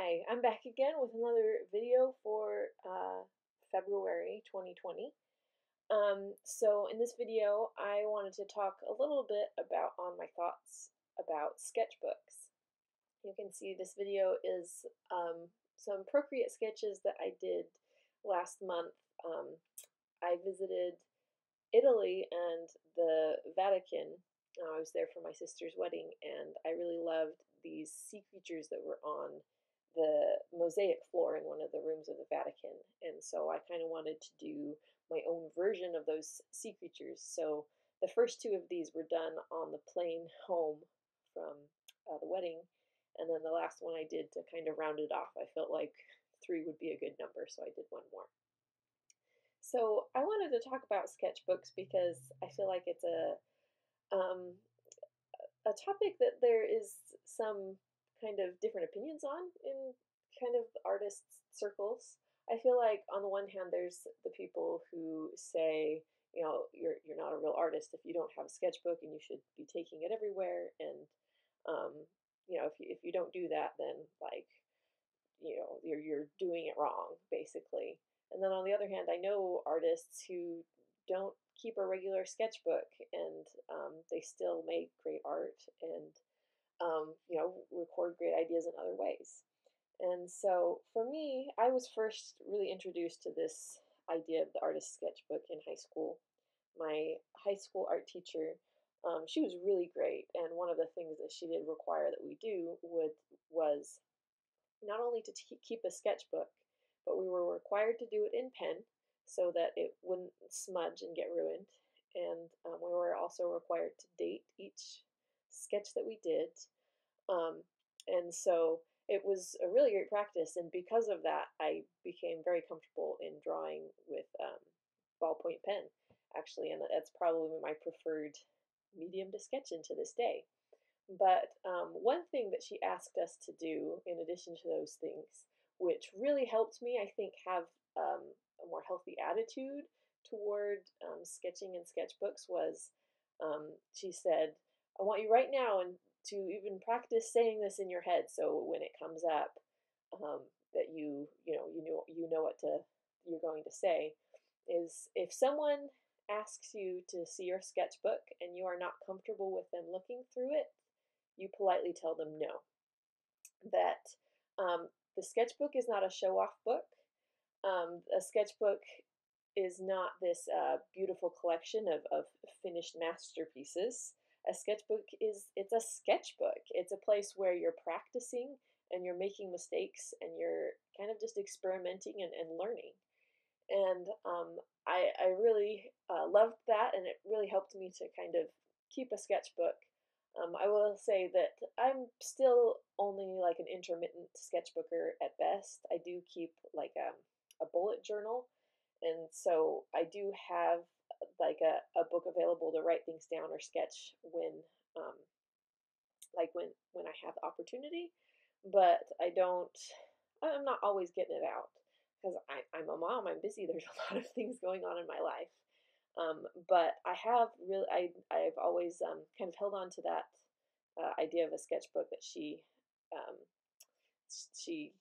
Hi, I'm back again with another video for uh, February 2020. Um, so in this video, I wanted to talk a little bit about on my thoughts about sketchbooks. You can see this video is um, some Procreate sketches that I did last month. Um, I visited Italy and the Vatican. I was there for my sister's wedding, and I really loved these sea creatures that were on the mosaic floor in one of the rooms of the Vatican. And so I kind of wanted to do my own version of those sea creatures. So the first two of these were done on the plane home from uh, the wedding. And then the last one I did to kind of round it off. I felt like three would be a good number, so I did one more. So I wanted to talk about sketchbooks because I feel like it's a um, a topic that there is some kind of different opinions on in kind of artist circles. I feel like on the one hand, there's the people who say, you know, you're you're not a real artist if you don't have a sketchbook, and you should be taking it everywhere. And um, you know, if you, if you don't do that, then like, you know, you're you're doing it wrong, basically. And then on the other hand, I know artists who don't keep a regular sketchbook and um, they still make great art and um, you know, record great ideas in other ways. And so for me, I was first really introduced to this idea of the artist sketchbook in high school. My high school art teacher, um, she was really great, and one of the things that she did require that we do would was not only to t- keep a sketchbook, but we were required to do it in pen so that it wouldn't smudge and get ruined. And um, we were also required to date each sketch that we did. Um, and so it was a really great practice. And because of that, I became very comfortable in drawing with um, ballpoint pen, actually. And that's probably my preferred medium to sketch in to this day. But um, one thing that she asked us to do, in addition to those things, which really helped me, I think, have um, a more healthy attitude toward um, sketching and sketchbooks, was um, she said, I want you right now and to even practice saying this in your head so when it comes up um, that you you know you know you know what to you're going to say is if someone asks you to see your sketchbook and you are not comfortable with them looking through it you politely tell them no. That um, the sketchbook is not a show off book. Um, a sketchbook is not this uh, beautiful collection of, of finished masterpieces a sketchbook is it's a sketchbook. It's a place where you're practicing and you're making mistakes and you're kind of just experimenting and, and learning. And um, I, I really uh, loved that and it really helped me to kind of keep a sketchbook. Um, i will say that i'm still only like an intermittent sketchbooker at best. I do keep like a, um, a bullet journal. And so i do have like a, a book available to write things down or sketch when um, like when when I have the opportunity, but I don't. I'm not always getting it out because I'm a mom. I'm busy. There's a lot of things going on in my life. Um, but I have really, I, I've always um, kind of held on to that uh, idea of a sketchbook that she, um, she,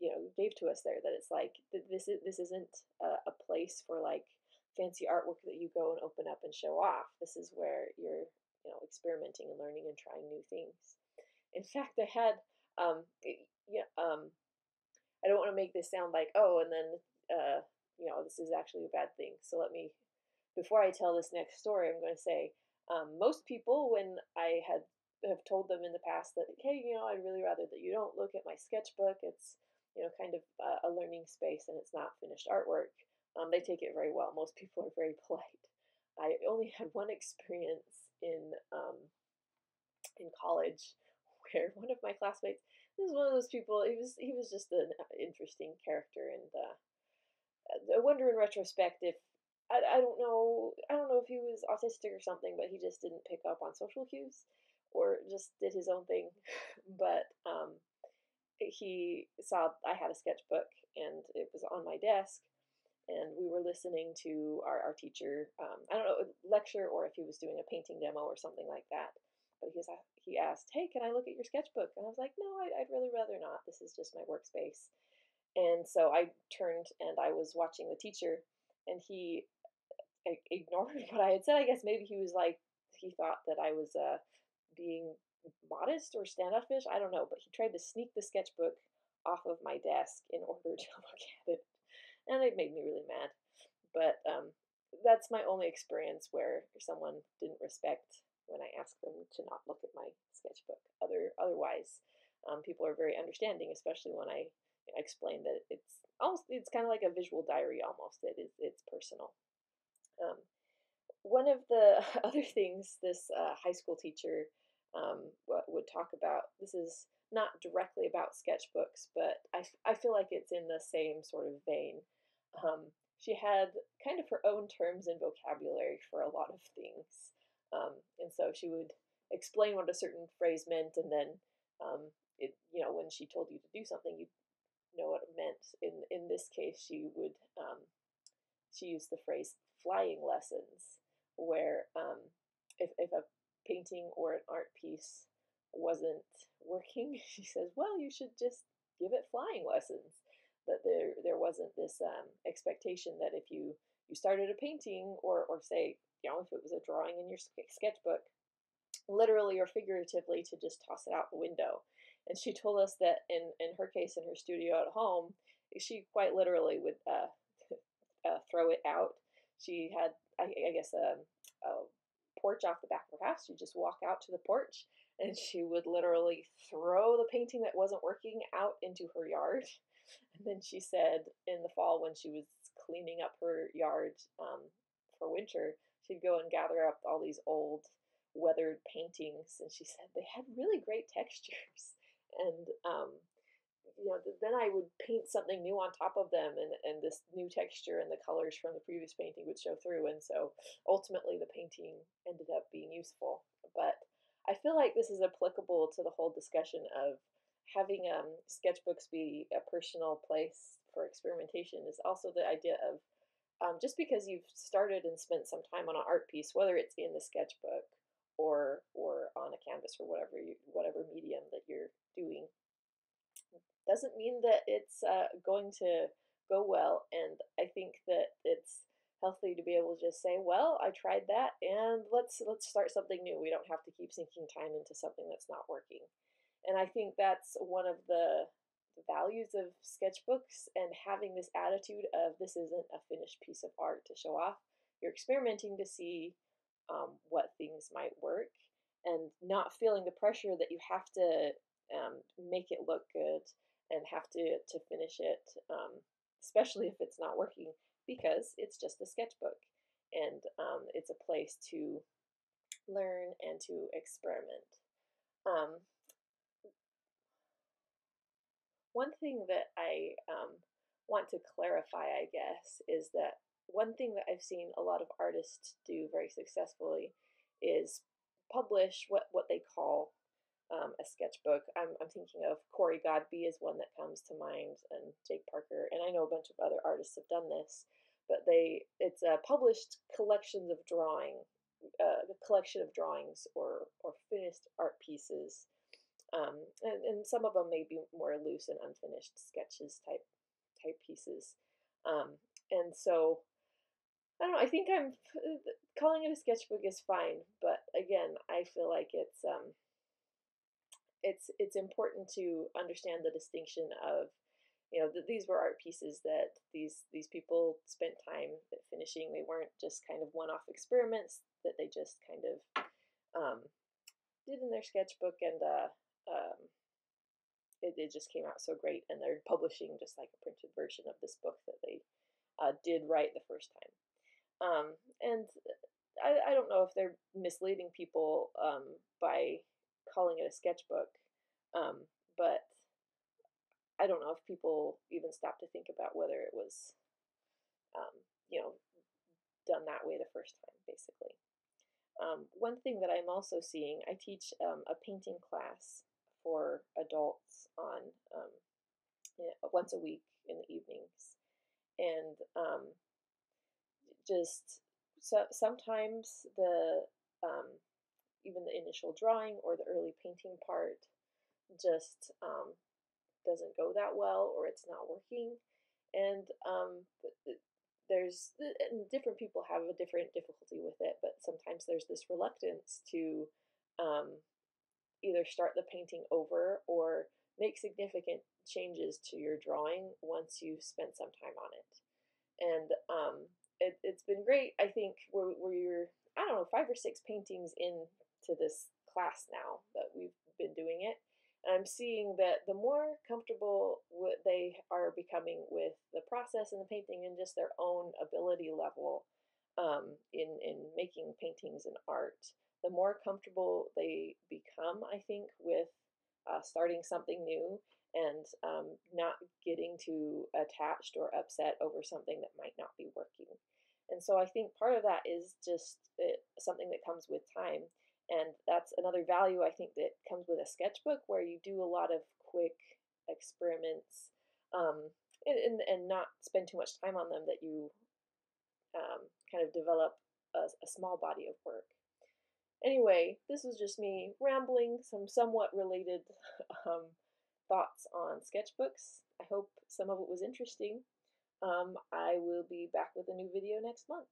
you know, gave to us there. That it's like this is this isn't a, a place for like fancy artwork that you go and open up and show off. This is where you're, you know, experimenting and learning and trying new things. In fact, I had, um, yeah, um, I don't want to make this sound like, oh, and then, uh, you know, this is actually a bad thing. So let me, before I tell this next story, I'm going to say, um, most people, when I had have told them in the past that, hey, you know, I'd really rather that you don't look at my sketchbook. It's, you know, kind of a learning space and it's not finished artwork. Um, they take it very well. Most people are very polite. I only had one experience in um, in college where one of my classmates. This is one of those people. He was he was just an interesting character, and uh, I wonder in retrospect if I, I don't know I don't know if he was autistic or something, but he just didn't pick up on social cues or just did his own thing. but um, he saw I had a sketchbook and it was on my desk, and we were listening to our, our teacher, um, I don't know, lecture or if he was doing a painting demo or something like that. But he was he asked, "Hey, can I look at your sketchbook?" And I was like, "No, I, would really rather not. This is just my workspace." And so I turned and I was watching the teacher, and he ignored what I had said. I guess maybe he was like he thought that I was uh, being modest or standoffish. I don't know, but he tried to sneak the sketchbook off of my desk in order to look at it, and it made me really mad. But um, that's my only experience where someone didn't respect when I asked them to not look at my sketchbook. Other otherwise, um, people are very understanding, especially when I explain that it's almost it's kind of like a visual diary almost. It is it's personal. Um, one of the other things this uh, high school teacher um, would talk about this is not directly about sketchbooks, but I, I feel like it's in the same sort of vein. Um, she had kind of her own terms and vocabulary for a lot of things. Um, and so she would explain what a certain phrase meant, and then um, it, you know, when she told you to do something, you know what it meant. In in this case, she would um, she used the phrase flying lessons, where um, if if a painting or an art piece wasn't working, she says, "Well, you should just give it flying lessons." That there there wasn't this um, expectation that if you you started a painting or or say you know if it was a drawing in your sketchbook, literally or figuratively to just toss it out the window and she told us that in, in her case, in her studio at home, she quite literally would uh, uh, throw it out. She had, I, I guess, a, a, porch off the back of her house. She'd just walk out to the porch and she would literally throw the painting that wasn't working out into her yard. And then she said in the fall, when she was cleaning up her yard um, for winter, she'd go and gather up all these old weathered paintings and she said they had really great textures and um, you know then I would paint something new on top of them, and and this new texture and the colors from the previous painting would show through, and so ultimately the painting ended up being useful. But I feel like this is applicable to the whole discussion of having um, sketchbooks be a personal place for experimentation is also the idea of um, just because you've started and spent some time on an art piece, whether it's in the sketchbook or or on a canvas or whatever you, whatever medium that you're doing doesn't mean that it's uh, going to go well and i think that it's healthy to be able to just say well i tried that and let's let's start something new. We don't have to keep sinking time into something that's not working. And i think that's one of the values of sketchbooks and having this attitude of this isn't a finished piece of art to show off. You're experimenting to see um, what things might work and not feeling the pressure that you have to um, make it look good and have to, to finish it, um, especially if it's not working, because it's just a sketchbook and um, it's a place to learn and to experiment. Um, one thing that I um, want to clarify, I guess, is that one thing that I've seen a lot of artists do very successfully is publish what, what they call um, a sketchbook. I'm, I'm thinking of Corey Godbey is one that comes to mind, and Jake Parker, and I know a bunch of other artists have done this. But they, it's a published collections of drawing, uh, a collection of drawings or or finished art pieces, um, and, and some of them may be more loose and unfinished sketches type type pieces. Um, and so I don't know. I think I'm calling it a sketchbook is fine, but again, I feel like it's um, it's it's important to understand the distinction of, you know, that these were art pieces that these these people spent time finishing. They weren't just kind of one-off experiments that they just kind of um, did in their sketchbook, and uh, um, it, it just came out so great. And they're publishing just like a printed version of this book that they uh, did right the first time. Um, and I, I don't know if they're misleading people um, by calling it a sketchbook, um, but I don't know if people even stop to think about whether it was, um, you know, done that way the first time, basically. Um, one thing that I'm also seeing, I teach um, a painting class for adults on um, once a week in the evenings, and um, just so sometimes the um, even the initial drawing or the early painting part just um, doesn't go that well or it's not working. And um, there's and different people have a different difficulty with it, but sometimes there's this reluctance to um, either start the painting over or make significant changes to your drawing once you've spent some time on it. And um, it, has been great. I think we're, we're, I don't know, five or six paintings into this class now that we've been doing it. And I'm seeing that the more comfortable they are becoming with the process and the painting and just their own ability level um, in, in making paintings and art, the more comfortable they become, I think, with uh, starting something new and um, not getting too attached or upset over something that might not be working. And so I think part of that is just it, uh, something that comes with time. And that's another value I think that comes with a sketchbook where you do a lot of quick experiments um, and, and, and, not spend too much time on them that you um, kind of develop a, a small body of work. Anyway, this was just me rambling some somewhat related um, thoughts on sketchbooks. I hope some of it was interesting. Um, I will be back with a new video next month.